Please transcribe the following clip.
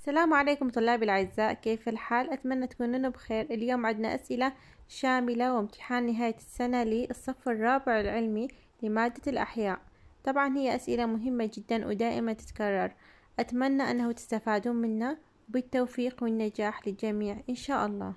السلام عليكم طلابي الأعزاء كيف الحال؟ أتمنى تكونون بخير. اليوم عندنا أسئلة شاملة وامتحان نهاية السنة للصف الرابع العلمي لمادة الأحياء. طبعا هي أسئلة مهمة جدا ودائما تتكرر. أتمنى أنه تستفادون منها. بالتوفيق والنجاح للجميع. إن شاء الله.